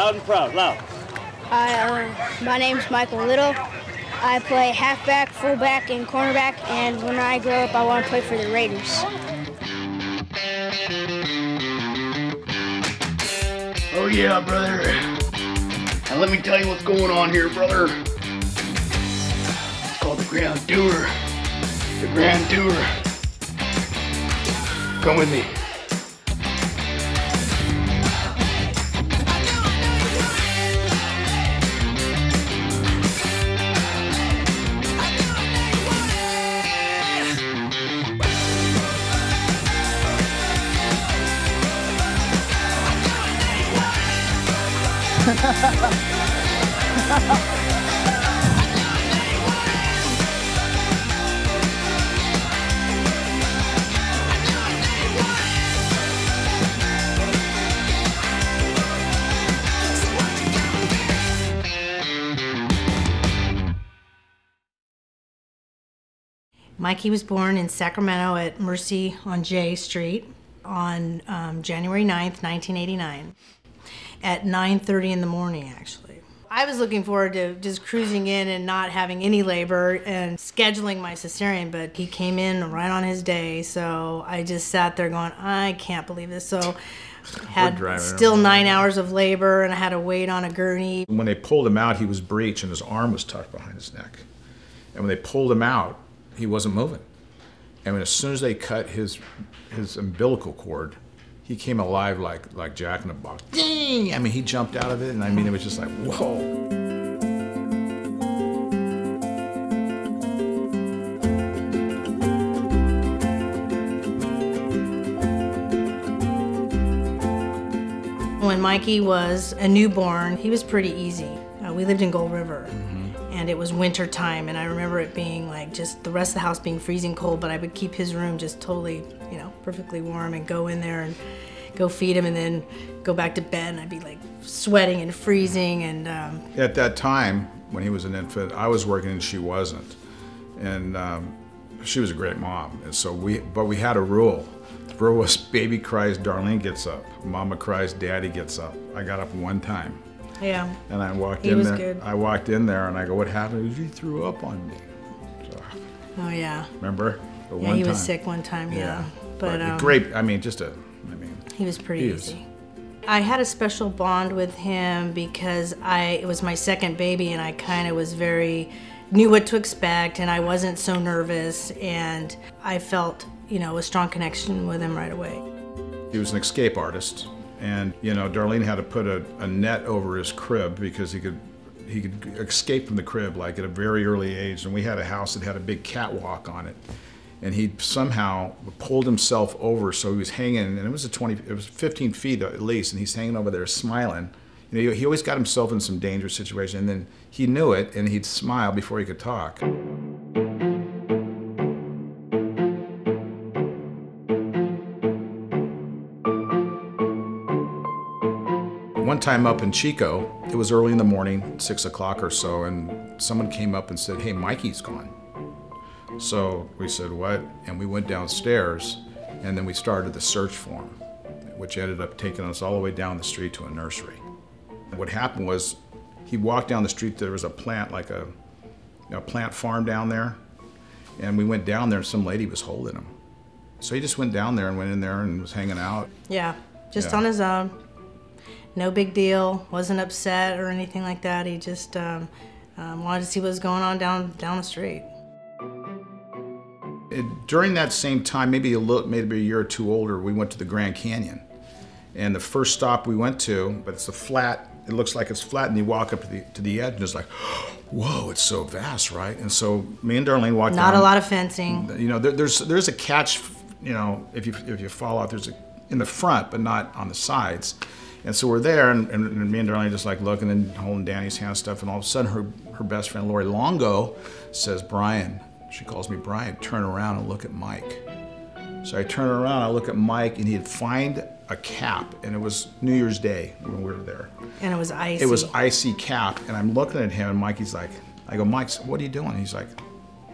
Loud and proud, loud. Hi, uh, my name's Michael Lyttle. I play halfback, fullback, and cornerback, and when I grow up, I want to play for the Raiders. Oh yeah, brother. Now let me tell you what's going on here, brother. It's called the Grand Tour. The Grand Tour. Come with me. Mikey was born in Sacramento at Mercy on J Street on um, January 9th, 1989, at 9:30 in the morning. Actually, I was looking forward to just cruising in and not having any labor and scheduling my cesarean, but he came in right on his day, so I just sat there going, I can't believe this. So. Had still nine hours of labor, and I had to wait on a gurney. When they pulled him out, he was breech and his arm was tucked behind his neck. And when they pulled him out, he wasn't moving. And as soon as they cut his his umbilical cord, he came alive like like Jack in the Box. Ding! I mean, he jumped out of it, and I mean, it was just like whoa. When Mikey was a newborn, he was pretty easy. Uh, we lived in Gold River, and it was winter time, and I remember it being like just the rest of the house being freezing cold, but I would keep his room just totally, you know, perfectly warm and go in there and go feed him and then go back to bed, and I'd be like sweating and freezing, and um, At that time, when he was an infant, I was working and she wasn't, and um, she was a great mom. And so we, but we had a rule. The rule was: baby cries, Darlene gets up. Mama cries, Daddy gets up. I got up one time. Yeah. And I walked He in was there. good. I walked in there and I go, "What happened?" He threw up on me. So, Oh yeah. remember? The Yeah, he was sick one time. Yeah. But, um, great. I mean, just a. I mean, He was pretty He easy. I had a special bond with him because I it was my second baby and I kind of was very knew what to expect and I wasn't so nervous and I felt, you know, a strong connection with him right away. he was an escape artist, and you know, Darlene had to put a, a net over his crib because he could. He could escape from the crib like at a very early age, and we had a house that had a big catwalk on it, and he somehow pulled himself over, so he was hanging, and it was a 20, it was 15 feet at least, and he's hanging over there smiling. You know, he always got himself in some dangerous situation, and then he knew it, and he'd smile before he could talk. One time up in Chico, it was early in the morning, six o'clock or so, and someone came up and said, Hey, Mikey's gone. So we said, What? And we went downstairs, and then we started the search for him, which ended up taking us all the way down the street to a nursery. What happened was he walked down the street, there was a plant, like a, a plant farm down there, and we went down there, and some lady was holding him. So he just went down there and went in there and was hanging out. Yeah, just Yeah. on his own. No big deal. Wasn't upset or anything like that. He just um, um, wanted to see what was going on down down the street. It, during that same time, maybe a little, maybe a year or two older, we went to the Grand Canyon, and the first stop we went to, but it's a flat. It looks like it's flat, and you walk up to the to the edge, and it's like, whoa, it's so vast, right? And so me and Darlene walked. Not down, a lot of fencing. You know, there, there's there's a catch. You know, if you if you fall out, there's a in the front, but not on the sides. And so we're there, and, and, and me and Darlene just like looking and holding Danny's hand and stuff, and all of a sudden her her best friend Lori Longo says, "Brian," she calls me Brian. Turn around and look at Mike. So I turn around, I look at Mike, and he'd find a cap, and it was New Year's Day when we were there. And it was icy. It was icy cap, and I'm looking at him, and Mikey's like, I go, Mike, what are you doing? He's like,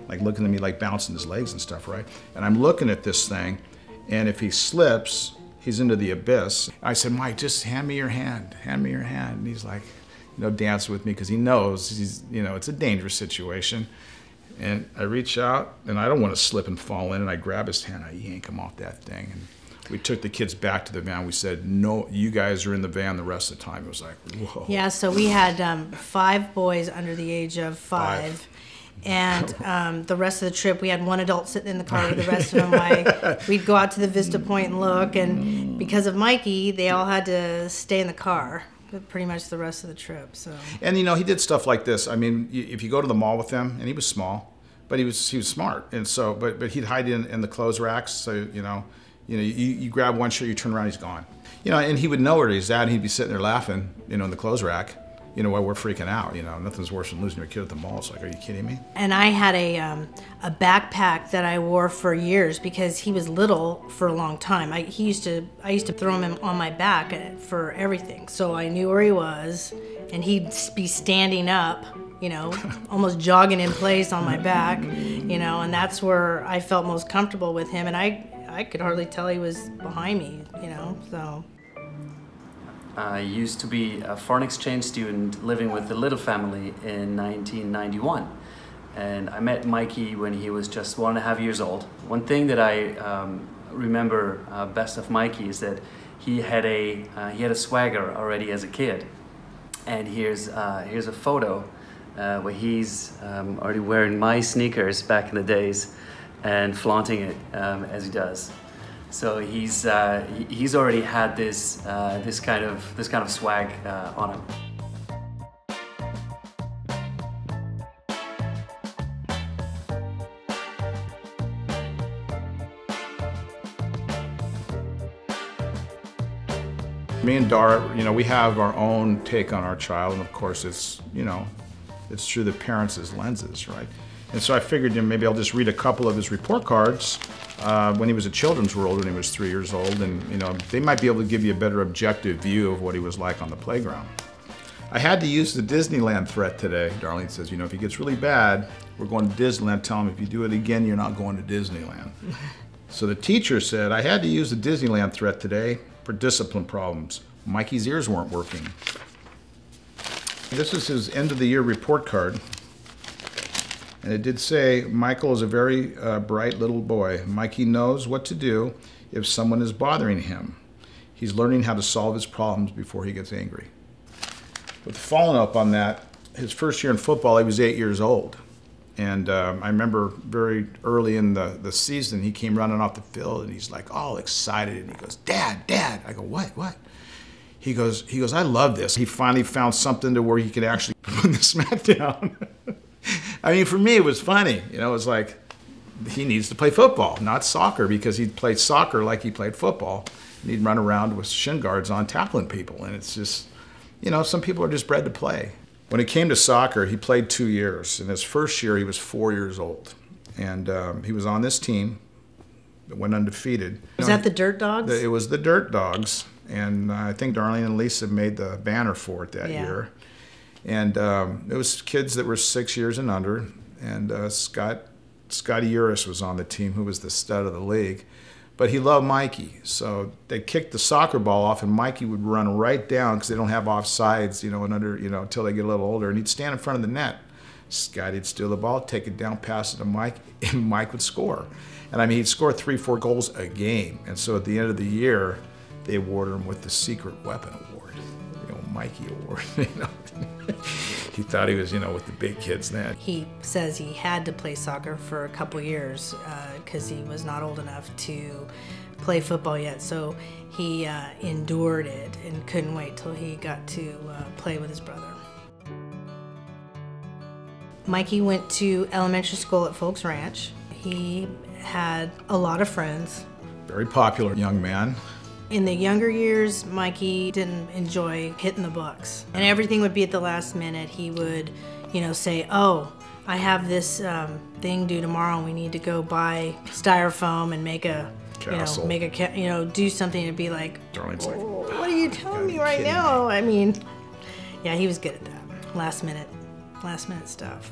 like looking at me, like bouncing his legs and stuff, right? And I'm looking at this thing, and if he slips, he's into the abyss. I said, Mike, just hand me your hand. Hand me your hand. And he's like, you know, dance with me because he knows he's, you know, it's a dangerous situation. And I reach out, and I don't want to slip and fall in, and I grab his hand, I yank him off that thing, and we took the kids back to the van. We said, "No, you guys are in the van the rest of the time." It was like, whoa. Yeah, so we had um, five boys under the age of five. Five. And um, the rest of the trip, we had one adult sitting in the car with the rest of them. Like, we'd go out to the Vista Point and look, and because of Mikey, they all had to stay in the car pretty much the rest of the trip. So. And you know, he did stuff like this. I mean, if you go to the mall with him, and he was small, but he was he was smart, and so but but he'd hide in, in the clothes racks. So you know, you know, you, you grab one shirt, you turn around, he's gone. You know, and he would know where he's at. And he'd be sitting there laughing, you know, in the clothes rack. You know, while we're freaking out. You know, nothing's worse than losing your kid at the mall. It's like, are you kidding me? And I had a um, a backpack that I wore for years because he was little for a long time. I he used to I used to throw him on my back uh, for everything, so I knew where he was, and he'd be standing up, you know, almost jogging in place on my back, you know, and that's where I felt most comfortable with him, and I I could hardly tell he was behind me, you know, so. I used to be a foreign exchange student living with the Lyttle family in 1991. And I met Mikey when he was just one and a half years old. One thing that I um, remember uh, best of Mikey is that he had a uh, he had a swagger already as a kid. And here's uh, here's a photo uh, where he's um, already wearing my sneakers back in the days and flaunting it um, as he does. So he's uh, he's already had this uh, this kind of this kind of swag uh, on him. Me and Dara, you know, we have our own take on our child, and of course, it's you know, it's through the parents' lenses, right? And so I figured, you know, maybe I'll just read a couple of his report cards uh, when he was at Children's World when he was three years old, and you know, they might be able to give you a better objective view of what he was like on the playground. I had to use the Disneyland threat today. Darlene says, you know, if he gets really bad, we're going to Disneyland. Tell him if you do it again, you're not going to Disneyland. So the teacher said, I had to use the Disneyland threat today for discipline problems. Mikey's ears weren't working. This is his end of the year report card. And it did say, Michael is a very uh, bright little boy. Mikey knows what to do if someone is bothering him. He's learning how to solve his problems before he gets angry. With following up on that, his first year in football, he was eight years old. And um, I remember very early in the, the season, he came running off the field and he's like all excited and he goes, Dad, Dad. I go, What, what? He goes, he goes, I love this. He finally found something to where he could actually put the smack down. I mean, for me, it was funny. You know, it was like he needs to play football, not soccer, because he'd played soccer like he played football. And he'd run around with shin guards on, tackling people. And it's just, you know, some people are just bred to play. When it came to soccer, he played two years. In his first year, he was four years old. And um, he was on this team that went undefeated. Was that the Dirt Dogs? It was the Dirt Dogs, and I think Darlene and Lisa made the banner for it that Yeah. year. And um, it was kids that were six years and under, and uh, Scott Scotty Uris was on the team, who was the stud of the league. But he loved Mikey, so they kicked the soccer ball off, and Mikey would run right down because they don't have offsides, you know, and under, you know, until they get a little older, and he'd stand in front of the net. Scotty'd steal the ball, take it down, pass it to Mike, and Mike would score. And I mean, he'd score three, four goals a game. And so at the end of the year, they awarded him with the Secret Weapon Mikey Award. You know, he thought he was, you know, with the big kids then. he says he had to play soccer for a couple years because he was not old enough to play football yet. So he uh, endured it and couldn't wait till he got to uh, play with his brother. Mikey went to elementary school at Foulks Ranch. He had a lot of friends. Very popular young man. In the younger years, Mikey didn't enjoy hitting the books, and everything would be at the last minute. He would, you know, say, "Oh, I have this um, thing due tomorrow, and we need to go buy styrofoam and make a, you Castle. know, make a, you know, do something." and be like, Darlene's like, "Oh, "What are you telling me right now?" I mean, yeah, he was good at that. Last minute, last minute stuff.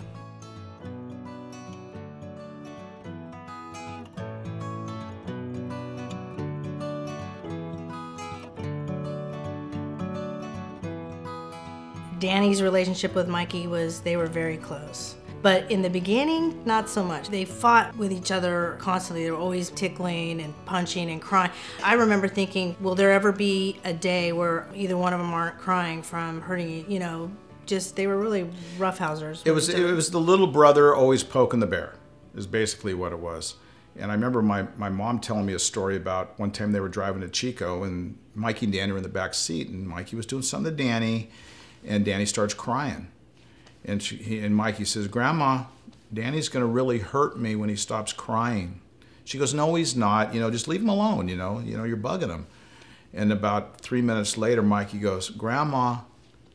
Danny's relationship with Mikey was they were very close. But in the beginning, not so much. They fought with each other constantly. They were always tickling and punching and crying. I remember thinking, will there ever be a day where either one of them aren't crying from hurting, you know, just they were really roughhousers. It was it was the little brother always poking the bear, is basically what it was. And I remember my, my mom telling me a story about one time they were driving to Chico and Mikey and Danny were in the back seat and Mikey was doing something to Danny and Danny starts crying. And, she, he, and Mikey says, Grandma, Danny's going to really hurt me when he stops crying. She goes, No, he's not. You know, just leave him alone. You know, you know, you're bugging him. And about three minutes later, Mikey goes, Grandma,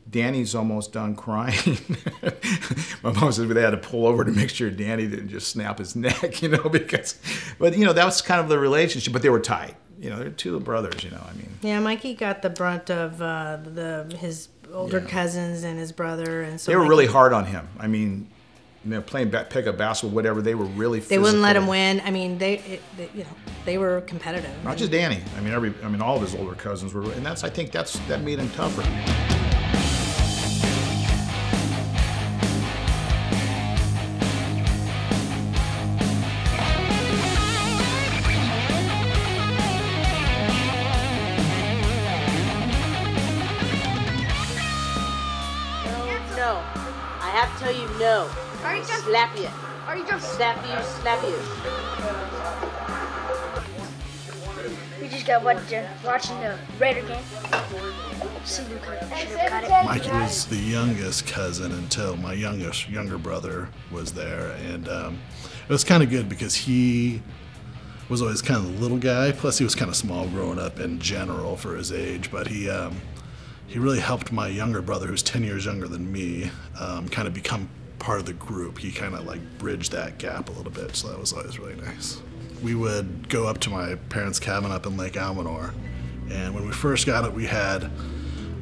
Danny's almost done crying. My mom said they had to pull over to make sure Danny didn't just snap his neck, you know, because, but you know, that was kind of the relationship, but they were tight. You know, they're two brothers, you know, I mean. Yeah, Mikey got the brunt of uh, the his older Yeah. cousins and his brother, and so They were Mikey- really hard on him. I mean, you know, playing ba- pickup basketball, whatever, they were really They wouldn't let him win. I mean, they, it, they you know they were competitive. Not just Danny. I mean, every. I mean, all of his older cousins were, and that's. I think that's that made him tougher. Are you just- Slap you. Are you just? Slap you, slap you. We just got what, uh, watching the Raider game. See who could have got it. Mikey was the youngest cousin until my youngest younger brother was there, and um, it was kind of good because he was always kind of the little guy. Plus, he was kind of small growing up in general for his age, but he um, he really helped my younger brother, who's 10 years younger than me, um, kind of become part of the group. He kind of like bridged that gap a little bit, so that was always really nice. We would go up to my parents' cabin up in Lake Almanor, and when we first got it, we had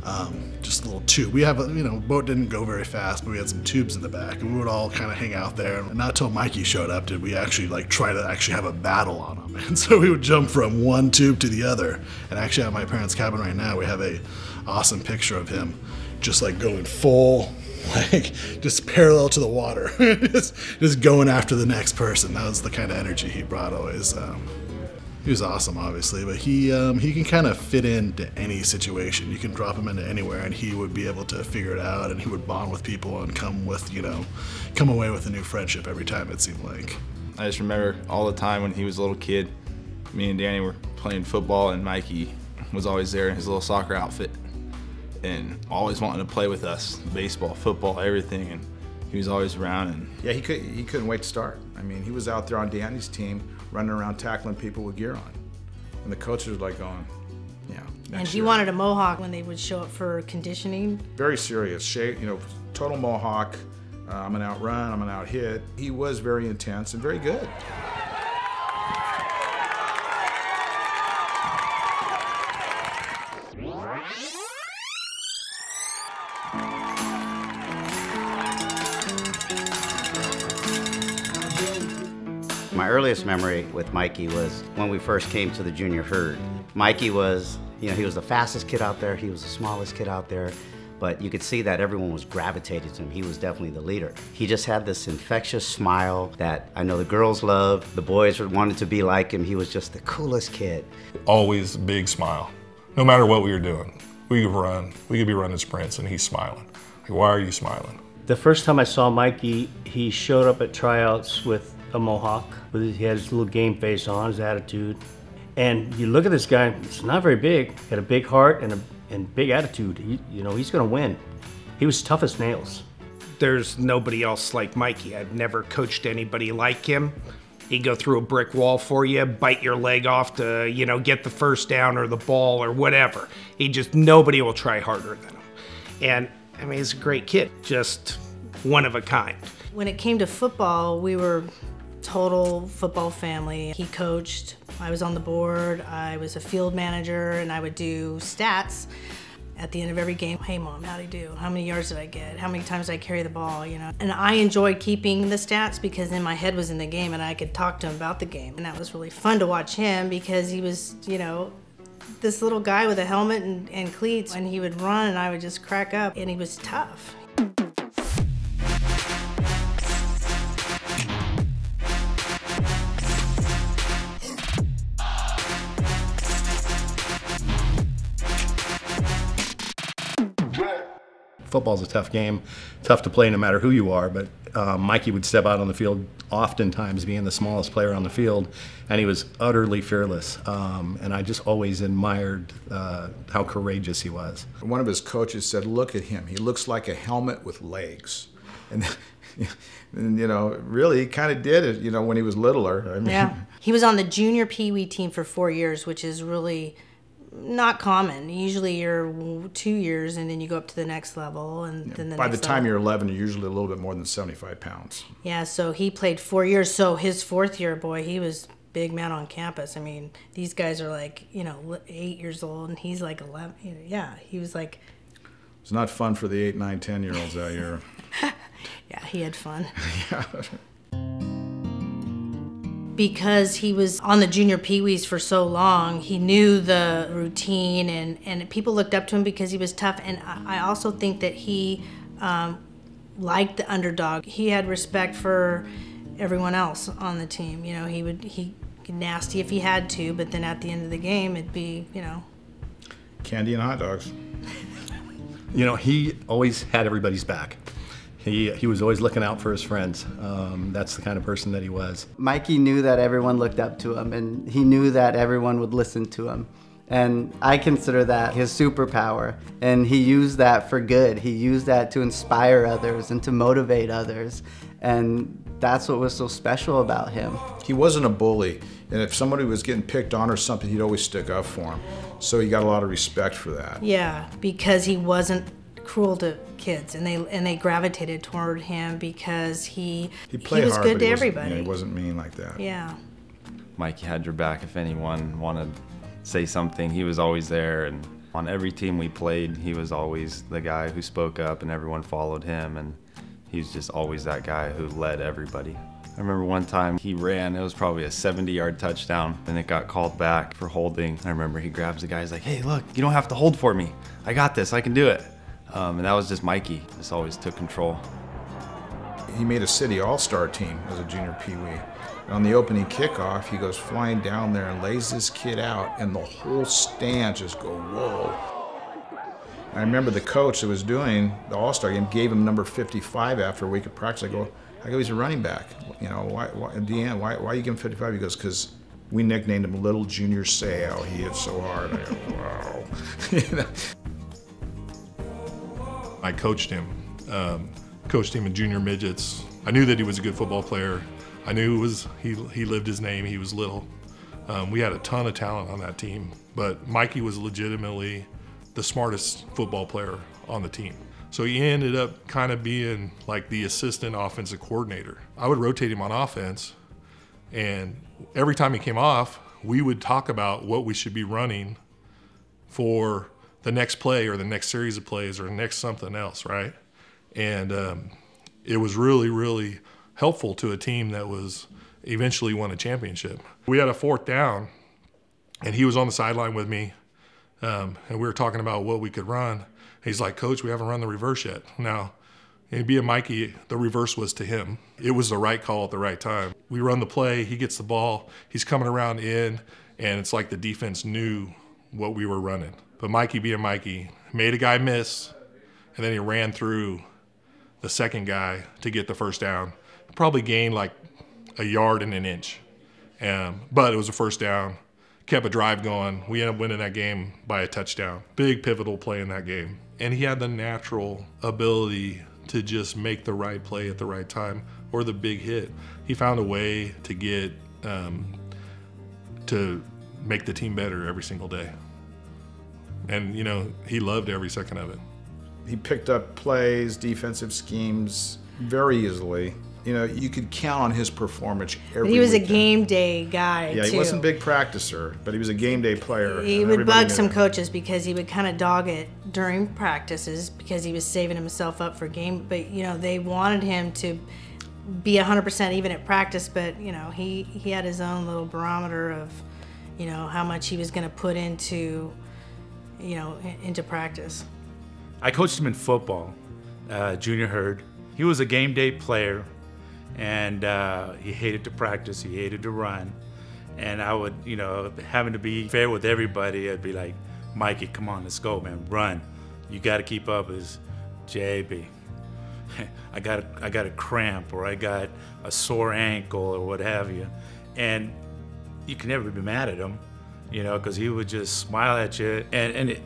um, just a little tube. We have a, you know, boat didn't go very fast, but we had some tubes in the back, and we would all kind of hang out there. And not till Mikey showed up did we actually like try to actually have a battle on them. And so we would jump from one tube to the other. And actually, at my parents' cabin right now, we have a awesome picture of him, just like going full. Like just parallel to the water, just, just going after the next person. That was the kind of energy he brought always. Um, he was awesome, obviously, but he um, he can kind of fit into any situation. You can drop him into anywhere, and he would be able to figure it out, and he would bond with people and come with you know, come away with a new friendship every time. It seemed like. I just remember all the time when he was a little kid, me and Danny were playing football, and Mikey was always there in his little soccer outfit and always wanting to play with us baseball, football, everything. And he was always around. And Yeah, he could. He couldn't wait to start. I mean, he was out there on Danny's team, running around tackling people with gear on, and the coaches were like going, "Yeah." and he year." wanted a mohawk when they would show up for conditioning. very serious. Shade, you know, total mohawk. Uh, I'm an outrun. I'm an out hit. He was very intense and very good. Earliest memory with Mikey was when we first came to the junior herd. Mikey was, you know, he was the fastest kid out there, he was the smallest kid out there, but you could see that everyone was gravitated to him. He was definitely the leader. He just had this infectious smile that I know the girls loved, the boys wanted to be like him. He was just the coolest kid. always big smile. No matter what we were doing, we could run, we could be running sprints, and he's smiling. Like, why are you smiling? The first time I saw Mikey, he showed up at tryouts with a mohawk. With his, he had his little game face on, his attitude. And you look at this guy; he's not very big. He had a big heart and a and big attitude. He, you know, he's going to win. He was tough as nails. There's nobody else like Mikey. I've never coached anybody like him. He'd go through a brick wall for you, bite your leg off to, you know, get the first down or the ball or whatever. He just, nobody will try harder than him. And, I mean, he's a great kid, just one of a kind. When it came to football, we were total football family. He coached, I was on the board, I was a field manager, and I would do stats at the end of every game. Hey mom, how'd I do? How many yards did I get? How many times did I carry the ball? You know, and I enjoyed keeping the stats because then my head was in the game and I could talk to him about the game, and that was really fun to watch him because he was, you know, this little guy with a helmet and, and cleats, and he would run, and I would just crack up, and he was tough. Football's a tough game, tough to play no matter who you are. But um, Mikey would step out on the field, oftentimes being the smallest player on the field, and he was utterly fearless. Um, and I just always admired uh, how courageous he was. One of his coaches said, "Look at him. He looks like a helmet with legs." And, and you know, really, he kind of did it. You know, when he was littler. I mean, Yeah. He was on the junior Pee Wee team for four years, which is really not common. Usually you're two years and then you go up to the next level and then the by the time level. you're 11, you're usually a little bit more than 75 pounds. Yeah, so he played four years. So his fourth year, boy, he was big man on campus. I mean, these guys are like, you know, eight years old and he's like 11. Yeah, he was like, It's not fun for the 8, 9, 10 year olds out here. yeah, he had fun. yeah. Because he was on the junior peewees for so long, he knew the routine, and, and people looked up to him because he was tough. And I, I also think that he um, liked the underdog. He had respect for everyone else on the team. You know, he would he get nasty if he had to, but then at the end of the game, it'd be you know Candy and hot dogs. You know, he always had everybody's back. He, he was always looking out for his friends. Um, that's the kind of person that he was. Mikey knew that everyone looked up to him and he knew that everyone would listen to him. And I consider that his superpower. And he used that for good. He used that to inspire others and to motivate others. And that's what was so special about him. He wasn't a bully, and if somebody was getting picked on or something, he'd always stick up for him. So he got a lot of respect for that. yeah because he wasn't cruel to kids and they and they gravitated toward him because he He played was hard, good but to he wasn't- everybody yeah, he wasn't mean like that. yeah Mikey had your back if anyone wanted to say something. He was always there, and on every team we played, he was always the guy who spoke up, and everyone followed him. And he was just always that guy who led everybody. I remember one time he ran, it was probably a 70 yard touchdown, and it got called back for holding. I remember he grabs the guy, he's like, hey, look, you don't have to hold for me. I got this, I can do it. Um, and that was just Mikey, just always took control. He made a city all-star team as a junior peewee. And on the opening kickoff, he goes flying down there and lays this kid out, and the whole stand just go whoa. I remember the coach that was doing the All-Star game gave him number 55 after a week of practice. I go, I go, he's a running back. You know, why, why Deanne, why, why you give him 55? He goes, because we nicknamed him Little Junior Seau. He hit so hard. I go, wow. I coached him, um, coached him in junior midgets. I knew that he was a good football player. I knew it was he he lived his name. He was little. Um, we had a ton of talent on that team, but Mikey was legitimately the smartest football player on the team. So he ended up kind of being like the assistant offensive coordinator. I would rotate him on offense, and every time he came off, we would talk about what we should be running for the next play or the next series of plays or the next something else, right? And um, it was really, really helpful to a team that was eventually won a championship. We had a fourth down, and he was on the sideline with me, um, and we were talking about what we could run. He's like, Coach, we haven't run the reverse yet. Now, and being Mikey, the reverse was to him. It was the right call at the right time. We run the play, he gets the ball, he's coming around in, and it's like the defense knew what we were running. But Mikey being Mikey made a guy miss, and then he ran through the second guy to get the first down. Probably gained like a yard and an inch. Um, but it was a first down, kept a drive going. We ended up winning that game by a touchdown. Big pivotal play in that game. And he had the natural ability to just make the right play at the right time or the big hit. He found a way to get um, to make the team better every single day. And you know, he loved every second of it. He picked up plays, defensive schemes very easily. You know, you could count on his performance every But he was a game day guy Yeah, too. he wasn't a big practicer, but he was a game day player. He would bug some that. coaches because he would kind of dog it during practices because he was saving himself up for game. But you know, they wanted him to be 100% even at practice. But you know, he he had his own little barometer of, you know, how much he was going to put into, you know, into practice. I coached him in football, uh, junior herd. He was a game day player, and uh, he hated to practice. He hated to run, and I would, you know, having to be fair with everybody, I'd be like, Mikey, come on, let's go, man, run. You got to keep up. As JB, I got I got a cramp or I got a sore ankle or what have you, and you can never be mad at him, you know, because he would just smile at you, and and it,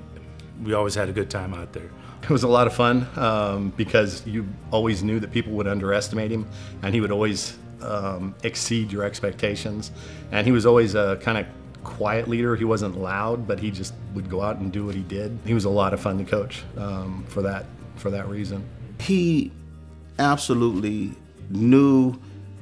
we always had a good time out there. It was a lot of fun um, because you always knew that people would underestimate him, and he would always um, exceed your expectations. And he was always a kind of quiet leader. He wasn't loud, but he just would go out and do what he did. He was a lot of fun to coach um, for that for that reason. He absolutely knew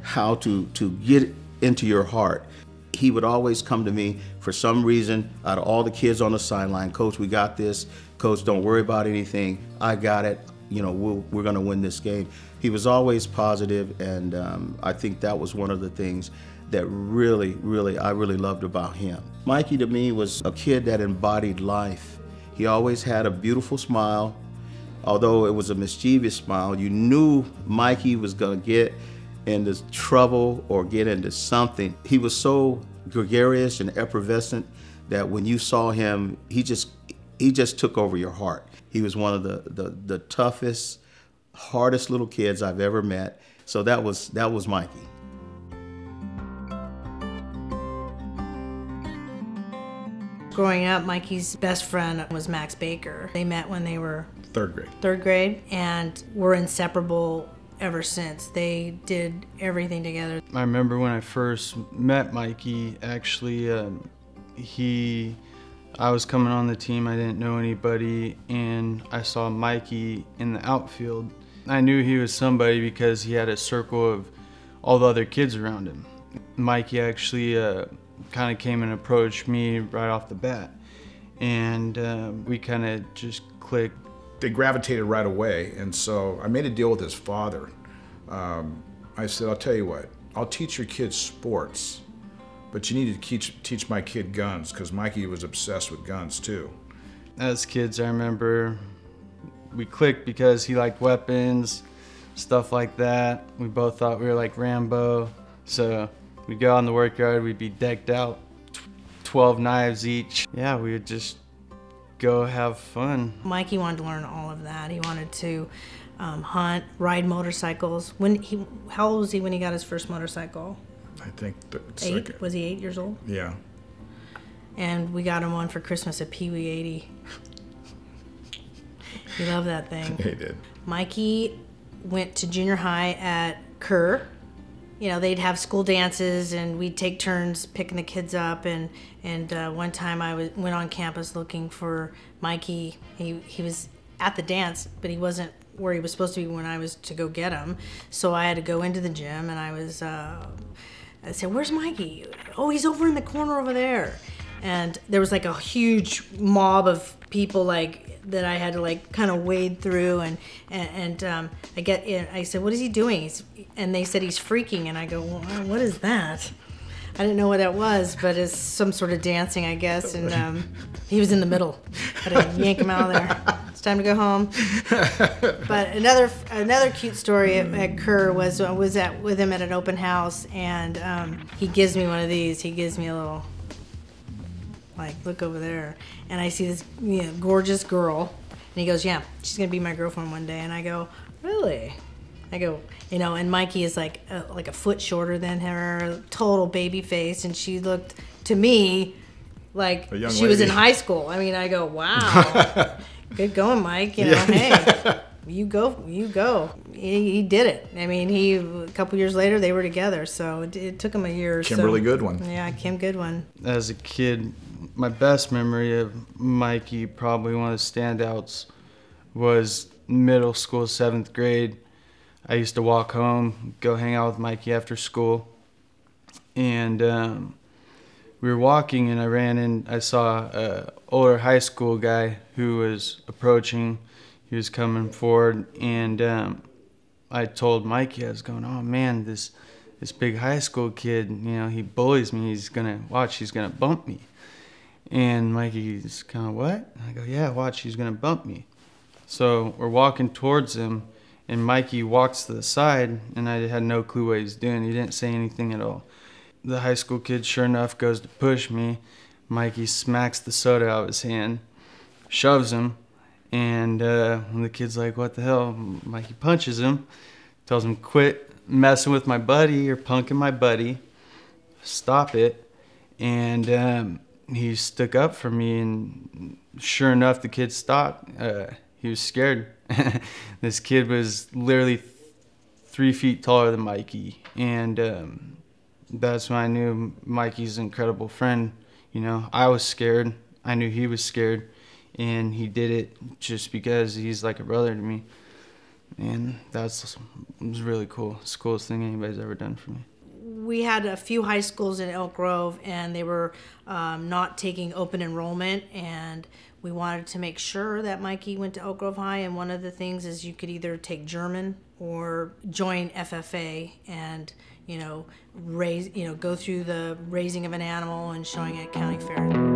how to to get into your heart. He would always come to me for some reason out of all the kids on the sideline, coach, we got this. Coach, don't worry about anything. I got it. You know, we'll, we're going to win this game. He was always positive, and um, I think that was one of the things that really, really, I really loved about him. Mikey to me was a kid that embodied life. He always had a beautiful smile. Although it was a mischievous smile, you knew Mikey was going to get into trouble or get into something. He was so gregarious and effervescent that when you saw him, he just he just took over your heart. He was one of the, the, the toughest, hardest little kids I've ever met. So that was that was Mikey. Growing up, Mikey's best friend was Max Baker. They met when they were Third grade. third grade and were inseparable ever since. They did everything together. I remember when I first met Mikey, actually, um, he, I was coming on the team, I didn't know anybody, and I saw Mikey in the outfield. I knew he was somebody because he had a circle of all the other kids around him. Mikey actually uh, kind of came and approached me right off the bat, and uh, we kind of just clicked. They gravitated right away, and so I made a deal with his father. Um, I said, I'll tell you what, I'll teach your kids sports, but you need to teach, teach my kid guns, because Mikey was obsessed with guns too. As kids, I remember we clicked because he liked weapons, stuff like that. We both thought we were like Rambo, so we'd go out in the workyard, we'd be decked out, 12 knives each. Yeah, we would just go have fun. Mikey wanted to learn all of that. He wanted to um, hunt, ride motorcycles. When he, how old was he when he got his first motorcycle? I think that Eight? like- was he eight years old? Yeah. And we got him one for Christmas, a Pee Wee 80. He loved that thing. He did. Mikey went to junior high at Kerr. You know, they'd have school dances, and we'd take turns picking the kids up. And and uh, one time I was went on campus looking for Mikey. He he was at the dance, but he wasn't where he was supposed to be when I was to go get him. So I had to go into the gym, and I was. Uh, I said, "Where's Mikey?" Oh, he's over in the corner over there. And there was like a huge mob of people like that I had to like kind of wade through, and and, and um, I get in. I said, "What is he doing?" He's, and they said he's freaking, and I go, well, "What is that?" I didn't know what that was, but it's some sort of dancing, I guess. And um, he was in the middle. I had to yank him out of there. It's time to go home. But another another cute story at, at Kerr was I was at with him at an open house, and um, he gives me one of these. He gives me a little like look over there, and I see this you know, gorgeous girl, and he goes, yeah, she's gonna be my girlfriend one day, and I go, really? I go, you know, and Mikey is like a, like a foot shorter than her, total baby face, and she looked to me like A young she was in high school. I mean, I go, wow, good going, Mike. You know, hey, you go, you go. He, he did it. I mean, he a couple years later they were together, so it, it took him a year. or so. Kimberly Goodwin. Yeah, Kim Goodwin. As a kid, my best memory of Mikey, probably one of the standouts, was middle school, seventh grade. I used to walk home, go hang out with Mikey after school, and um, we were walking, and I ran in. I saw a older high school guy who was approaching. He was coming forward, and um, I told Mikey, I was going, "Oh man, this this big high school kid, you know, he bullies me. He's gonna watch. He's gonna bump me. And Mikey's kind of what? I go, yeah, watch. He's gonna bump me. So we're walking towards him, and Mikey walks to the side, and I had no clue what he's doing. He didn't say anything at all. The high school kid, sure enough, goes to push me. Mikey smacks the soda out of his hand, shoves him, and uh, the kid's like, "What the hell?" Mikey punches him, tells him, "Quit messing with my buddy or punking my buddy. Stop it." And um, he stuck up for me, and sure enough, the kid stopped. Uh, he was scared. this kid was literally three feet taller than Mikey, and um, that's when I knew Mikey's incredible friend. You know, I was scared. I knew he was scared, and he did it just because he's like a brother to me. And that's was really cool. It's the coolest thing anybody's ever done for me. We had a few high schools in Elk Grove, and they were um, not taking open enrollment, and we wanted to make sure that Mikey went to Elk Grove High. And one of the things is you could either take German or join FFA, and you know, raise, you know, go through the raising of an animal and showing at county fair.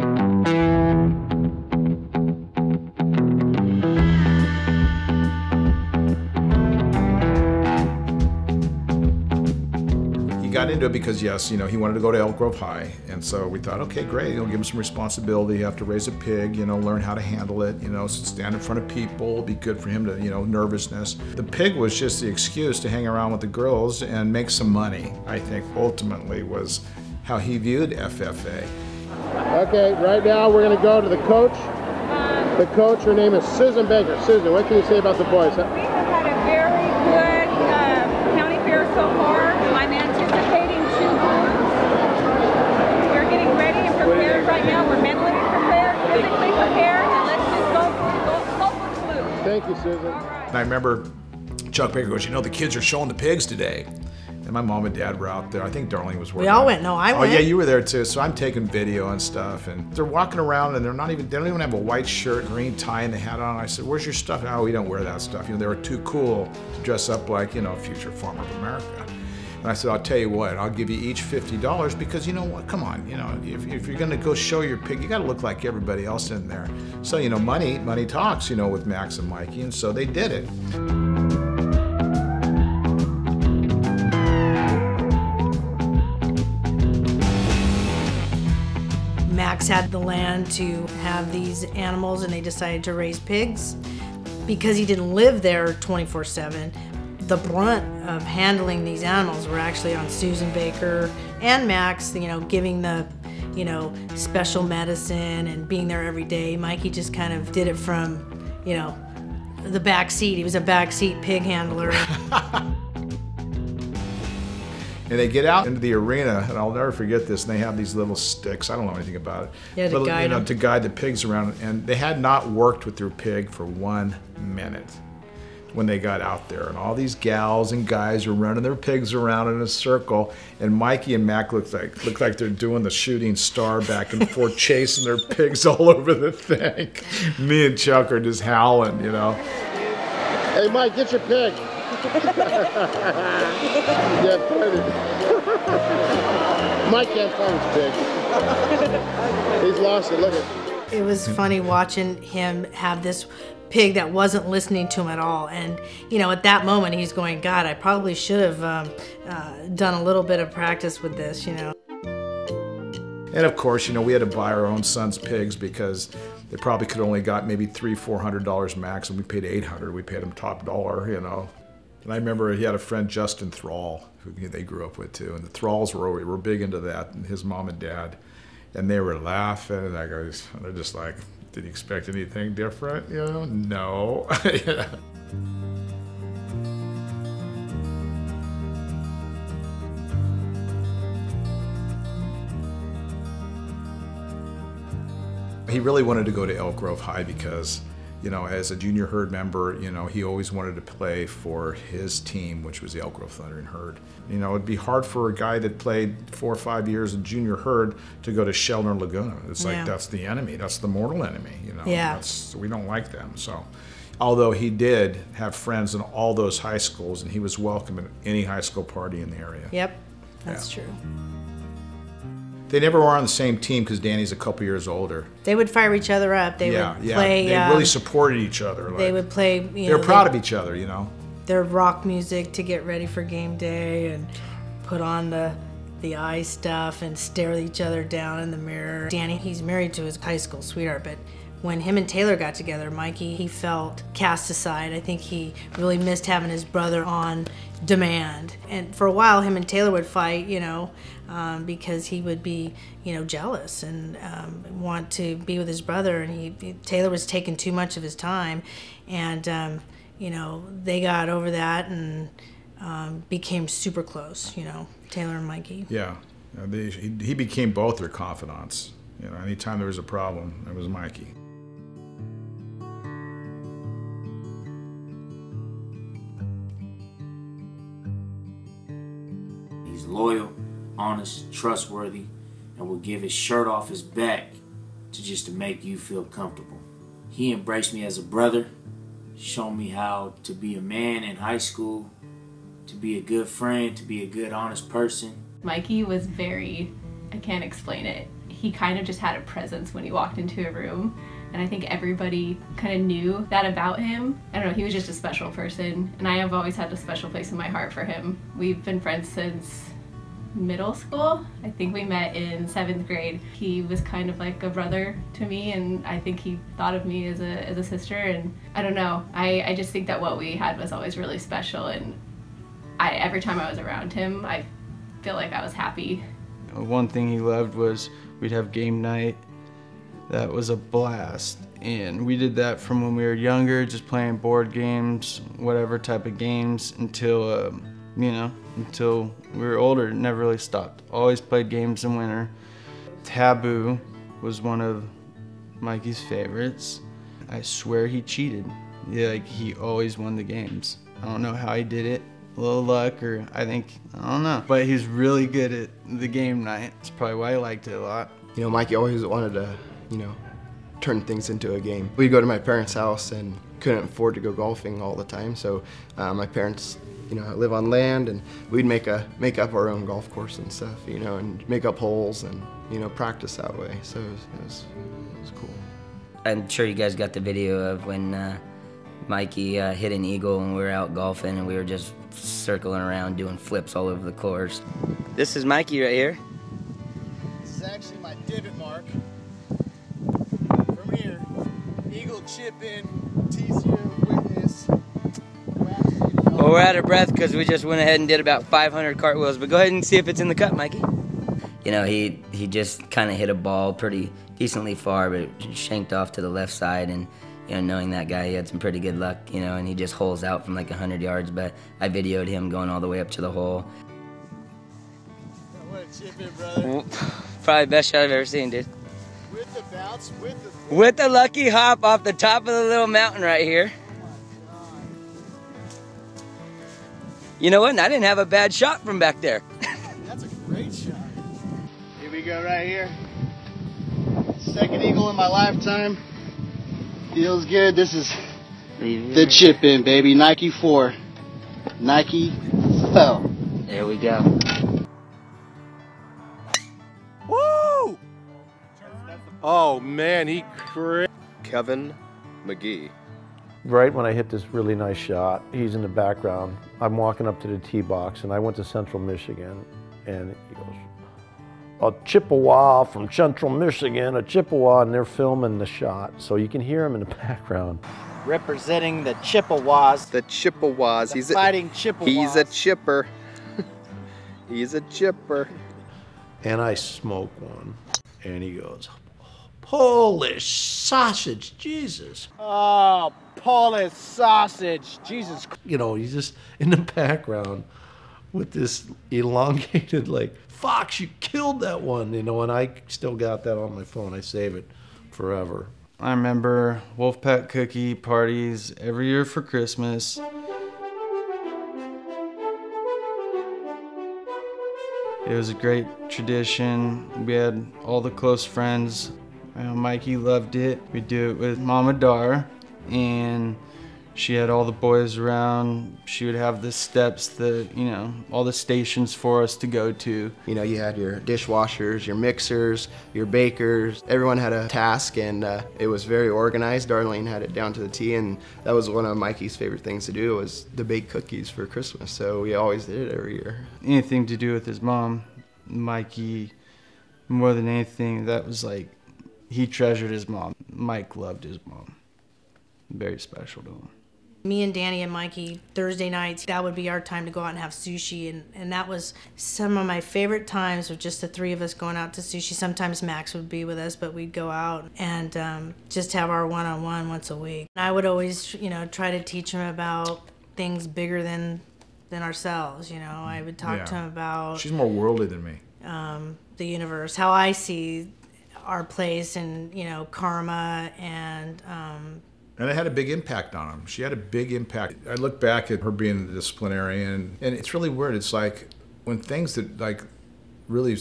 Got into it because, yes, you know, he wanted to go to Elk Grove High. And so we thought, okay, great, you know, give him some responsibility. You have to raise a pig, you know, learn how to handle it, you know, stand in front of people, be good for him to, you know, nervousness. The pig was just the excuse to hang around with the girls and make some money, I think, ultimately was how he viewed FFA. Okay, right now we're going to go to the coach. Um, the coach, her name is Susan Baker. Susan, what can you say about the boys? We have had a very good uh, county fair so far. I'm anticipating two wins. We're getting ready and prepared right now. We're mentally prepared, physically prepared, and let's just go, go, go for the blue. Thank you, Susan. And I remember Chuck Baker goes, you know, the kids are showing the pigs today. And my mom and dad were out there. I think Darlene was working. all on went. No, I oh, went. Oh yeah, you were there too. So I'm taking video and stuff. And they're walking around and they're not even, they don't even have a white shirt, green tie, and the hat on. I said, where's your stuff? Oh, we don't wear that stuff. You know, they were too cool to dress up like, you know, future farmer of America. And I said, I'll tell you what, I'll give you each $50 because you know what, come on, you know, if, if you're gonna go show your pig, you gotta look like everybody else in there. So, you know, money, money talks, you know, with Max and Mikey, and so they did it. Max had the land to have these animals and they decided to raise pigs. Because he didn't live there 24 7, the brunt of handling these animals were actually on Susan Baker and Max, you know, giving the, you know, special medicine and being there every day. Mikey just kind of did it from, you know, the back seat. He was a back seat pig handler. And they get out into the arena, and I'll never forget this. And they have these little sticks. I don't know anything about it. Yeah, to Little- guide you know, 'em. to guide the pigs around. And they had not worked with their pig for one minute when they got out there. And all these gals and guys were running their pigs around in a circle. And Mikey and Mac looked like looked like they're doing the shooting star back and forth, chasing their pigs all over the thing. Me and Chuck are just howling, you know. Hey, Mike, get your pig. yeah, find it. Mike can't find his pig. He's lost it. Look at. it. it was funny watching him have this pig that wasn't listening to him at all. And, you know, at that moment, he's going, God, I probably should have um, uh, done a little bit of practice with this, you know. And of course, you know, we had to buy our own son's pigs because they probably could only got maybe three, four hundred dollars max, and we paid eight hundred. We paid him top dollar, you know. And I remember he had a friend, Justin Thrall, who they grew up with too, and the Thralls were were big into that, and his mom and dad, and they were laughing, and I goes, they're just like, did you expect anything different? You know, no. Yeah. He really wanted to go to Elk Grove High because, you know, as a junior herd member, you know, he always wanted to play for his team, which was the Elk Grove Thundering Herd. You know, it'd be hard for a guy that played four or five years in junior herd to go to Shelner Laguna. It's like Yeah. that's the enemy, that's the mortal enemy. You know, Yeah. That's, we don't like them. So, although he did have friends in all those high schools, and he was welcome at any high school party in the area. Yep. That's true. They never were on the same team because Danny's a couple years older. They would fire each other up. They yeah, would yeah. play. they um, really supported each other. Like, they would play. You they're know, proud of each other, you know. their rock music to get ready for game day and put on the the eye stuff and stare at each other down in the mirror. Danny, he's married to his high school sweetheart, but when him and Taylor got together, Mikey, he felt cast aside. I think he really missed having his brother on demand. And for a while, him and Taylor would fight, you know, um, because he would be, you know, jealous and um, want to be with his brother. And he, Taylor was taking too much of his time. And, um, you know, they got over that and um, became super close, you know, Taylor and Mikey. Yeah, Yeah, they, he, he became both their confidants. You know, anytime there was a problem, it was Mikey. He's loyal, honest, trustworthy, and will give his shirt off his back to just to make you feel comfortable. He embraced me as a brother, showed me how to be a man in high school, to be a good friend, to be a good, honest person. Mikey was very, I can't explain it. He kind of just had a presence when he walked into a room. And I think everybody kind of knew that about him. I don't know, he was just a special person. And I have always had a special place in my heart for him. We've been friends since middle school. I think we met in seventh grade. He was kind of like a brother to me, and I think he thought of me as a, as a sister. And I don't know, I, I just think that what we had was always really special. And I, every time I was around him, I feel like I was happy. One thing he loved was we'd have game night. That was a blast. And we did that from when we were younger, just playing board games, whatever type of games, until, um, you know, until we were older. Never really stopped. Always played games in winter. Taboo was one of Mikey's favorites. I swear he cheated. Yeah, like he always won the games. I don't know how he did it. A little luck, or I think, I don't know. But he's really good at the game night. That's probably why I liked it a lot. You know, Mikey always wanted to, you know, turn things into a game. We'd go to my parents' house and couldn't afford to go golfing all the time, so uh, my parents, you know, live on land, and we'd make a make up our own golf course and stuff, you know, and make up holes and you know practice that way. So it was, it was, it was cool. I'm sure you guys got the video of when uh, Mikey uh, hit an eagle and we were out golfing and we were just circling around doing flips all over the course. This is Mikey right here. This is actually my divot mark. From here, eagle chip in, TCU witness. Well, we're out of breath because we just went ahead and did about 500 cartwheels, but go ahead and see if it's in the cut, Mikey. You know, he, he just kind of hit a ball pretty decently far, but it shanked off to the left side. And, you know, knowing that guy, he had some pretty good luck, you know, and he just holes out from like 100 yards. But I videoed him going all the way up to the hole. What a chip in, brother. Probably best shot I've ever seen, dude. With the bounce, with the With the lucky hop off the top of the little mountain right here. You know what? And I didn't have a bad shot from back there. That's a great shot. Here we go right here. Second eagle in my lifetime. Feels good. This is the chip in, baby. Nike 4. Nike fell. There we go. Woo! Oh man, he cra- Kevin McGee. Right when I hit this really nice shot, he's in the background. I'm walking up to the tee box, and I went to Central Michigan, and he goes, "A Chippewa from Central Michigan, a Chippewa," and they're filming the shot, so you can hear him in the background. Representing the Chippewas. The Chippewas. The he's fighting a, Chippewas. He's a chipper. he's a chipper. And I smoke one, and he goes, "Polish sausage, Jesus!" Oh, Polish sausage. Jesus Christ. You know, he's just in the background with this elongated, like, Fox, you killed that one, you know, and I still got that on my phone. I save it forever. I remember Wolfpack cookie parties every year for Christmas. It was a great tradition. We had all the close friends. Uh, Mikey loved it. We do it with Mama Dar, and she had all the boys around. She would have the steps, the you know, all the stations for us to go to. You know, you had your dishwashers, your mixers, your bakers. Everyone had a task, and uh, it was very organized. Darlene had it down to the T, and that was one of Mikey's favorite things to do was to bake cookies for Christmas. So we always did it every year. Anything to do with his mom, Mikey, more than anything, that was like he treasured his mom. Mike loved his mom. Very special to him me and Danny and Mikey Thursday nights that would be our time to go out and have sushi and, and that was some of my favorite times with just the three of us going out to sushi sometimes Max would be with us but we'd go out and um, just have our one-on-one once a week I would always you know try to teach him about things bigger than than ourselves you know I would talk Yeah. to him about She's more worldly than me. um, the universe, how I see our place and you know karma and um, And it had a big impact on him. She had a big impact. I look back at her being the disciplinarian, and it's really weird. It's like when things that like really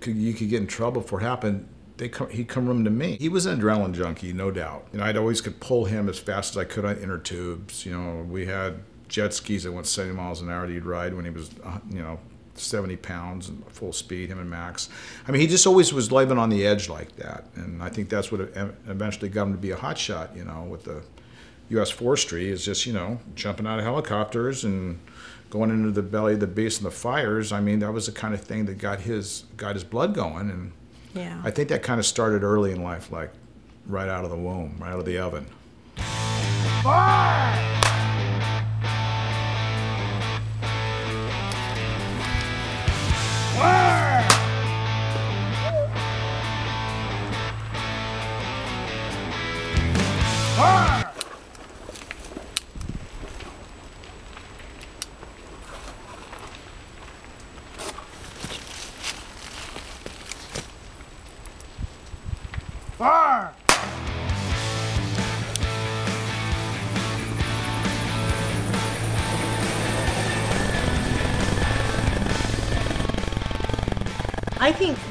could, you could get in trouble for happen, they come, he'd come room to me. He was an adrenaline junkie, no doubt. You know, I'd always could pull him as fast as I could on inner tubes. You know, we had jet skis that went 70 miles an hour that he'd ride when he was, uh, you know, 70 pounds and full speed, him and Max. I mean, he just always was living on the edge like that. And I think that's what eventually got him to be a hot shot, you know, with the U.S. forestry is just, you know, jumping out of helicopters and going into the belly of the beast and the fires. I mean, that was the kind of thing that got his, got his blood going. And yeah. I think that kind of started early in life, like right out of the womb, right out of the oven. Fire! Ah!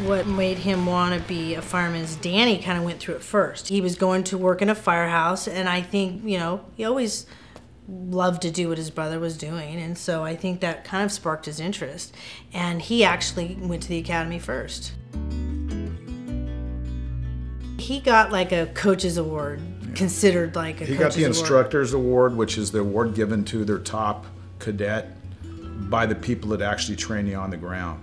What made him want to be a fireman is Danny kind of went through it first. He was going to work in a firehouse, and I think, you know, he always loved to do what his brother was doing. And so I think that kind of sparked his interest. And he actually went to the academy first. He got like a coach's award, considered like a He got the award. instructor's award, which is the award given to their top cadet by the people that actually train you on the ground,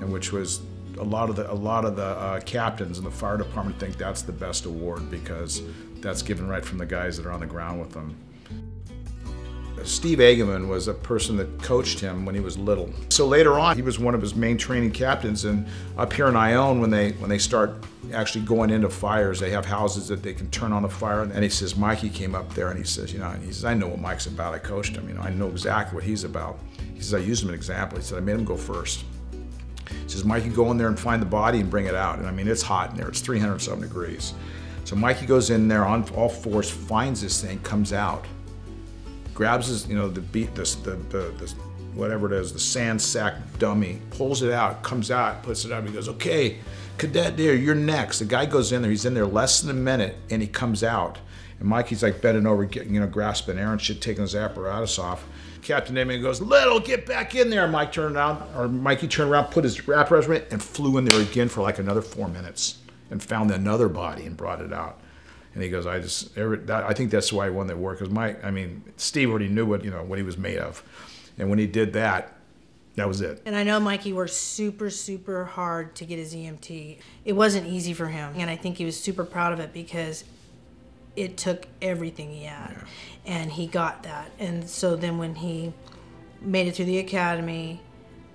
and which was a lot of the a lot of the uh, captains in the fire department think that's the best award because that's given right from the guys that are on the ground with them. Steve Egeman was a person that coached him when he was little. So later on, he was one of his main training captains. And up here in Ione, when they when they start actually going into fires, they have houses that they can turn on the fire. And he says, Mikey came up there and he says, you know, he says, I know what Mike's about. I coached him. You know, I know exactly what he's about. He says, I used him as an example. He said, I made him go first. He says, Mikey, go in there and find the body and bring it out. And I mean, it's hot in there. It's 300 some degrees. So Mikey goes in there on all fours, finds this thing, comes out, grabs his, you know, the beat, this, the, the, the, whatever it is, the sand sack dummy, pulls it out, comes out, puts it up. He goes, okay, cadet there, you're next. The guy goes in there. He's in there less than a minute, and he comes out. And Mikey's like bending over, getting, you know, grasping air and shit, taking his apparatus off. Captain Amy goes, Lyttle, get back in there. Mike turned around, or Mikey turned around, put his apparatus in, and flew in there again for like another four minutes, and found another body and brought it out. And he goes, I just, every, that, I think that's why I won that war because Mike, I mean, Steve already knew what you know what he was made of, and when he did that, that was it. And I know Mikey worked super, super hard to get his EMT. It wasn't easy for him. And I think he was super proud of it because it took everything he had. And he got that. And so then when he made it through the academy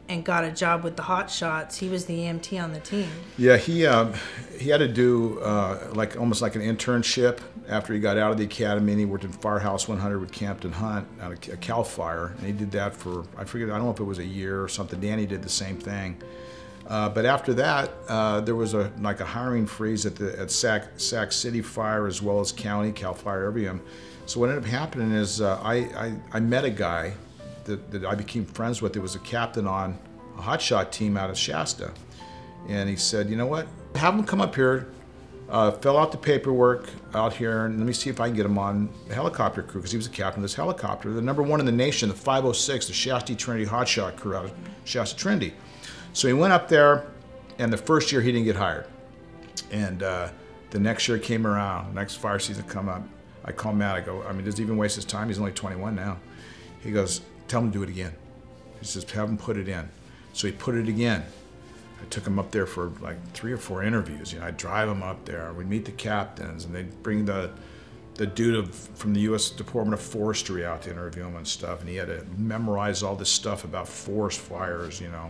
and got a job with the Hot Shots, he was the EMT on the team. Yeah, he um, he had to do uh, like almost like an internship after he got out of the academy, and he worked in Firehouse 100 with Campton Hunt out of a Cal Fire, and he did that for I forget I don't know if it was a year or something. Danny did the same thing. Uh, but after that, uh, there was a like a hiring freeze at the at Sac Sac City Fire as well as County Cal Fire Irvium. So what ended up happening is uh, I, I I met a guy that, that I became friends with. It was a captain on a hotshot team out of Shasta, and he said, you know what, have him come up here Uh, fill out the paperwork out here and let me see if I can get him on the helicopter crew because he was the captain of this helicopter. The number one in the nation, the 506, the Shasta Trinity Hotshot crew out of Shasta Trinity. So he went up there, and the first year he didn't get hired. And uh, the next year came around, next fire season come up. I call Matt, I go, I mean, does he even waste his time? He's only 21 now. He goes, tell him to do it again. He says, have him put it in. So he put it again. I took him up there for like three or four interviews. You know, I'd drive him up there. We'd meet the captains, and they'd bring the the dude of, from the U.S. Department of Forestry out to interview him and stuff. And he had to memorize all this stuff about forest fires, you know.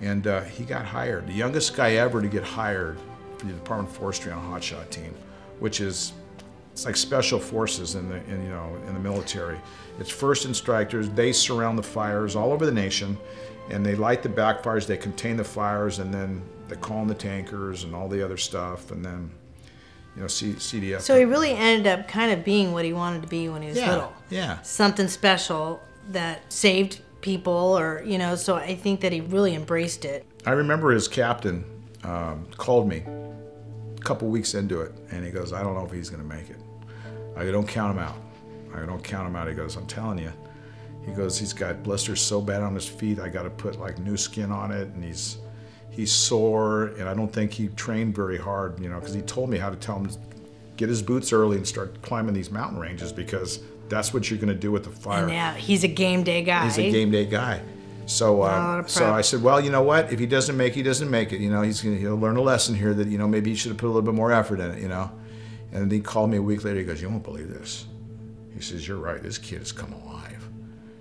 And uh, he got hired, the youngest guy ever to get hired for the Department of Forestry on a hotshot team, which is it's like special forces in the in, you know in the military. It's first instructors. They surround the fires all over the nation, and they light the backfires. They contain the fires, and then they call in the tankers and all the other stuff, and then you know C- CDF. So he really ended up kind of being what he wanted to be when he was Yeah, little. yeah. Something special that saved people, or you know. So I think that he really embraced it. I remember his captain um, called me a couple weeks into it, and he goes, "I don't know if he's going to make it. I don't count him out. I don't count him out." He goes, "I'm telling you." He goes, "He's got blisters so bad on his feet. I got to put like new skin on it, and he's he's sore, and I don't think he trained very hard, you know, because he told me how to tell him get his boots early and start climbing these mountain ranges because that's what you're going to do with the fire." Now he's a game day guy. He's a game day guy. So, uh, so. I said, well, you know what? If he doesn't make, he doesn't make it. You know, he's gonna he'll learn a lesson here that you know maybe he should have put a little bit more effort in it. You know, and then he called me a week later. He goes, you won't believe this. He says, you're right. This kid has come alive.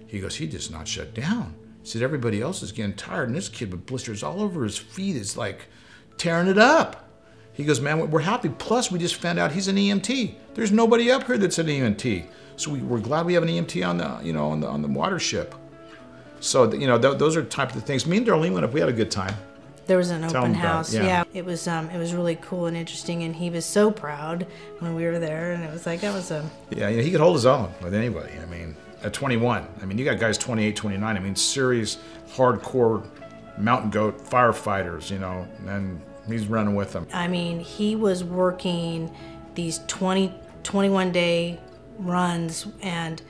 He goes, he just not shut down. He said everybody else is getting tired, and this kid with blisters all over his feet is like tearing it up. He goes, man, we're happy. Plus, we just found out he's an EMT. There's nobody up here that's an EMT. So we, we're glad we have an EMT on the, you know, on the on the water ship. So you know, th- those are type of things. Me and Darlene went up. We had a good time. There was an Tell open him about it, house. yeah. Yeah. it was um, it was really cool and interesting, and he was so proud when we were there, and it was like that was a Yeah, you know, he could hold his own with anybody. I mean, at 21. I mean, you got guys 28, 29. I mean, serious, hardcore mountain goat firefighters. You know, and he's running with them. I mean, he was working these 20, 21 day runs, and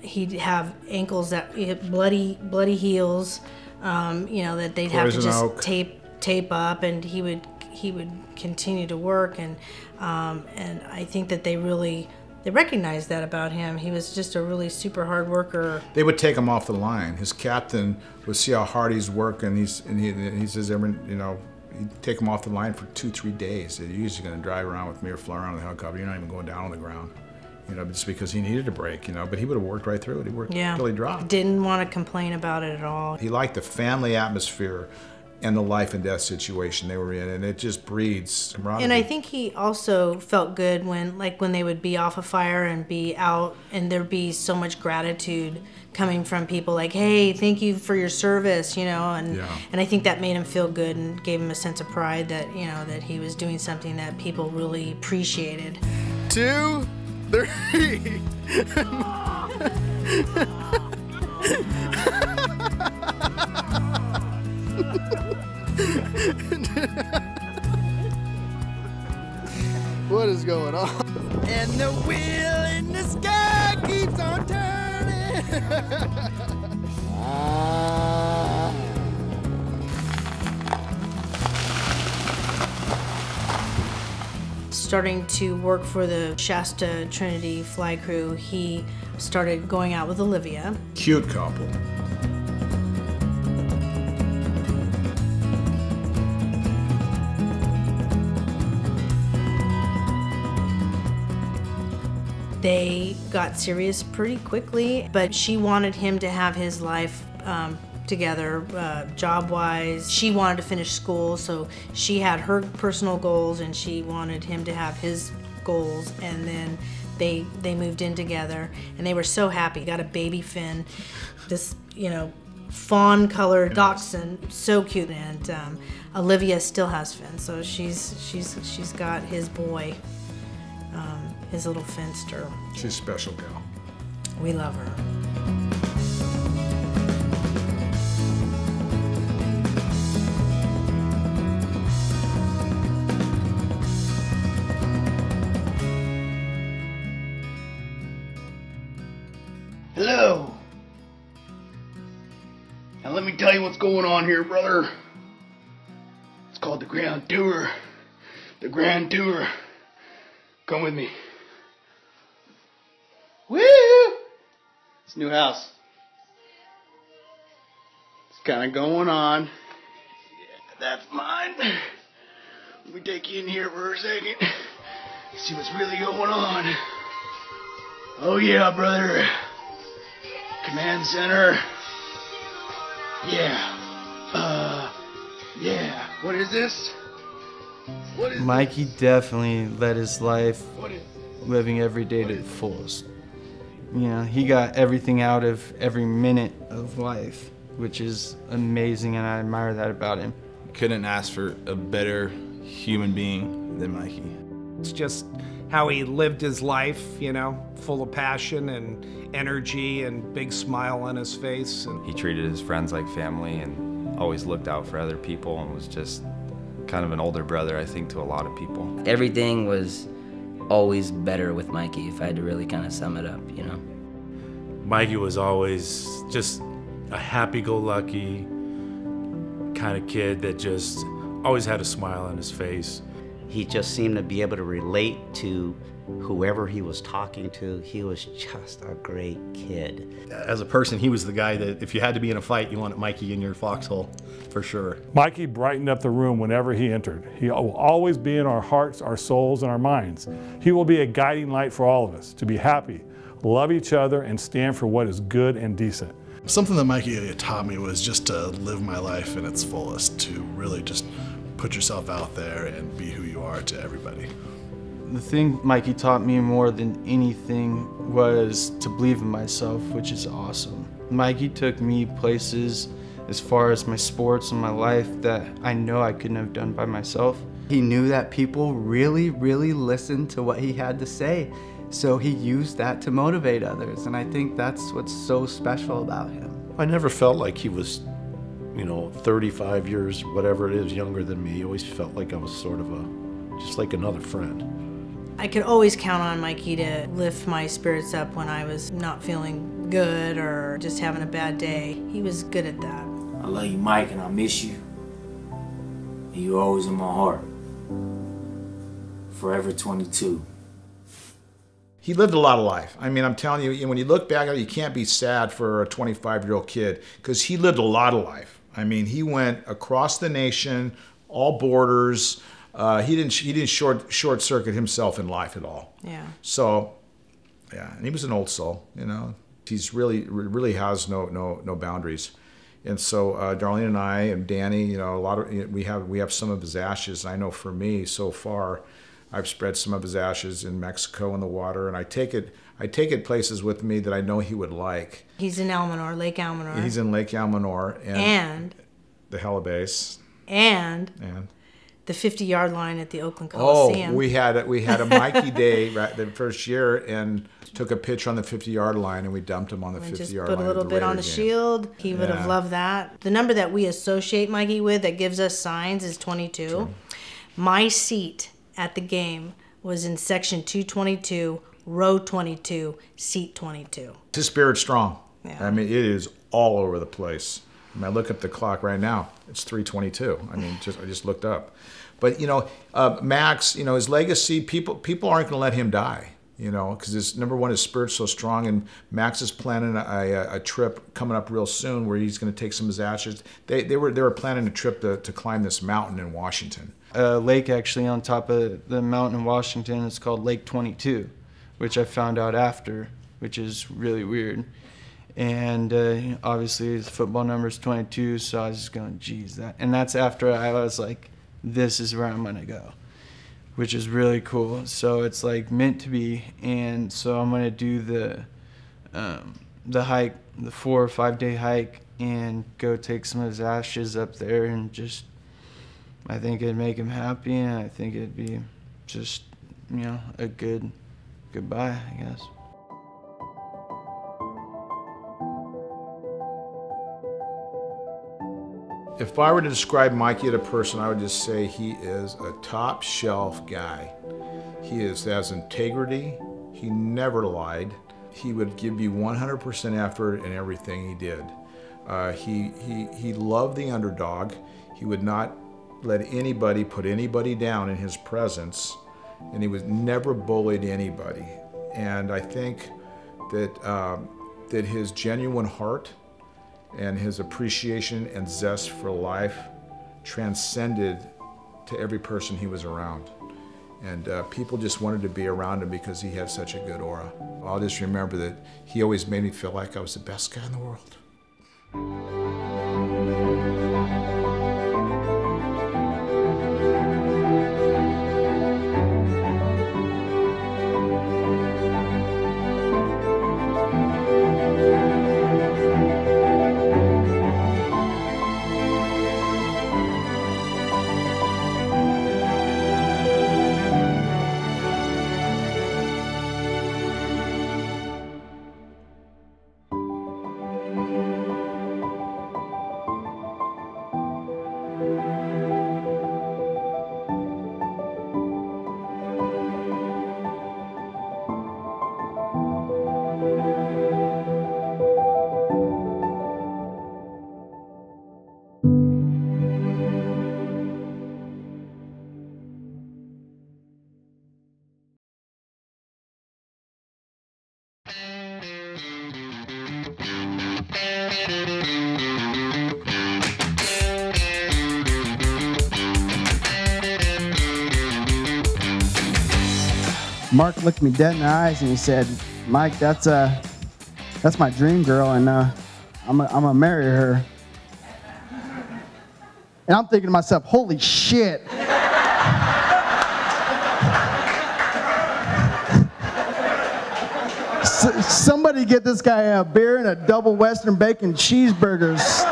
he'd have ankles that bloody, bloody heels. Um, you know that they'd have to just oak. tape tape up, and he would he would continue to work, and um, and I think that they really they recognized that about him. He was just a really super hard worker. They would take him off the line. His captain would see how hard he's working. He's and he, and he says, every, you know, he'd take him off the line for two, three days. You're usually going to drive around with me or fly around in the helicopter. You're not even going down on the ground, you know, just because he needed a break, you know. But he would have worked right through it. He worked Yeah, until he dropped. Didn't want to complain about it at all. He liked the family atmosphere and the life and death situation they were in, and it just breeds camaraderie. And I think he also felt good when, like, when they would be off a fire and be out, and there'd be so much gratitude coming from people, like, "Hey, thank you for your service," you know, and Yeah. and I think that made him feel good and gave him a sense of pride that you know that he was doing something that people really appreciated. Two, three. what is going on? And the wheel in the sky keeps on turning. Ah. Starting to work for the Shasta Trinity Fly Crew, he started going out with Olivia. Cute couple. They got serious pretty quickly, but she wanted him to have his life um, together, uh, job wise. She wanted to finish school, so she had her personal goals and she wanted him to have his goals. And then they they moved in together and they were so happy. Got a baby Finn, this, you know, fawn colored dachshund, so cute. And um, Olivia still has Finn, so she's she's she's got his boy, um, his little Finster. She's a special gal. We love her. Going on here, brother. It's called the Grand Tour. The Grand Tour. Come with me. Woo! It's new house. It's kind of going on. Yeah, that's mine. Let me take you in here for a second. See what's really going on. Oh yeah, brother. Command center. Yeah. Yeah. What is this? What is Mikey definitely led his life living every day to the fullest. You know, he got everything out of every minute of life, which is amazing, and I admire that about him. Couldn't ask for a better human being than Mikey. It's just how he lived his life, you know, full of passion and energy and big smile on his face. And He treated his friends like family and always looked out for other people and was just kind of an older brother, I think, to a lot of people. Everything was always better with Mikey, if I had to really kind of sum it up, you know? Mikey was always just a happy-go-lucky kind of kid that just always had a smile on his face. He just seemed to be able to relate to whoever he was talking to. He was just a great kid. As a person, he was the guy that if you had to be in a fight, you wanted Mikey in your foxhole, for sure. Mikey brightened up the room whenever he entered. He will always be in our hearts, our souls, and our minds. He will be a guiding light for all of us to be happy, love each other, and stand for what is good and decent. Something that Mikey taught me was just to live my life in its fullest, to really just put yourself out there and be who you are to everybody. The thing Mikey taught me more than anything was to believe in myself, which is awesome. Mikey took me places as far as my sports and my life that I know I couldn't have done by myself. He knew that people really, really listened to what he had to say. So he used that to motivate others. And I think that's what's so special about him. I never felt like he was, you know, 35 years, whatever it is, younger than me. He always felt like I was sort of a, just like another friend. I could always count on Mikey to lift my spirits up when I was not feeling good or just having a bad day. He was good at that. I love you, Mike, and I miss you. And you're always in my heart. Forever 22. He lived a lot of life. I mean, I'm telling you, when you look back at it, you can't be sad for a 25 year old kid because he lived a lot of life. I mean, he went across the nation, all borders. Uh, he didn't he didn't short short circuit himself in life at all. Yeah. So, yeah, and he was an old soul. You know, he's really really has no no no boundaries. And so uh, Darlene and I and Danny, you know, a lot of we have we have some of his ashes. I know for me so far, I've spread some of his ashes in Mexico in the water, and I take it I take it places with me that I know he would like. He's in Almanor, Lake Almanor. He's in Lake Almanor and, And the Helibase and and the 50 yard line at the Oakland Coliseum. oh, Coliseum. we had a, we had a Mikey day right the first year and took a pitch on the 50 yard line and we dumped him on the We 50 just yard put line. a little bit on the game. shield. He would have loved that. The number that we associate Mikey with that gives us signs is 22. My seat at the game was in section 222, row 22, seat 22. His spirit's strong. Yeah. I mean, it is all over the place. I, mean, I look at the clock right now; it's 3:22. I mean, just I just looked up. But you know, uh, Max, you know, his legacy. People people aren't going to let him die. You know, because his number one, his spirit's so strong, and Max is planning a, a, a trip coming up real soon where he's going to take some of his ashes. They, they were they were planning a trip to, to climb this mountain in Washington. A lake actually on top of the mountain in Washington. It's called Lake 22, which I found out after, which is really weird. And uh, obviously, his football number is 22, so I was just going, geez, that. And that's after I was like, this is where I'm going to go, which is really cool. So it's like meant to be. And so I'm going to do the, um, the hike, the four or five day hike, and go take some of his ashes up there and just I think it'd make him happy, and I think it'd be just, you know, a good goodbye, I guess. If I were to describe Mikey as a person, I would just say he is a top shelf guy. He is has integrity. He never lied. He would give you 100% effort in everything he did. Uh, he, he, he loved the underdog. He would not let anybody put anybody down in his presence, and he was never bullied anybody. And I think that, um, that his genuine heart and his appreciation and zest for life transcended to every person he was around. And uh, people just wanted to be around him because he had such a good aura. I'll just remember that he always made me feel like I was the best guy in the world. Mark looked me dead in the eyes and he said, "Mike, that's uh, that's my dream girl, and uh, I'm I'm gonna marry her." And I'm thinking to myself, "Holy shit!" Somebody get this guy a beer and a double Western bacon cheeseburger stat